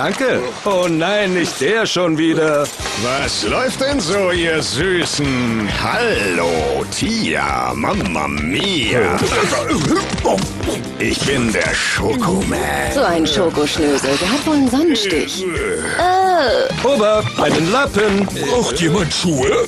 danke. Oh nein, nicht der schon wieder. Was läuft denn so, ihr Süßen? Hallo, Tia, Mamma Mia. Ich bin der Schokoman. So ein Schokoschnösel, der hat wohl einen Sonnenstich. Äh. Äh. Ober, einen Lappen. Braucht jemand Schuhe?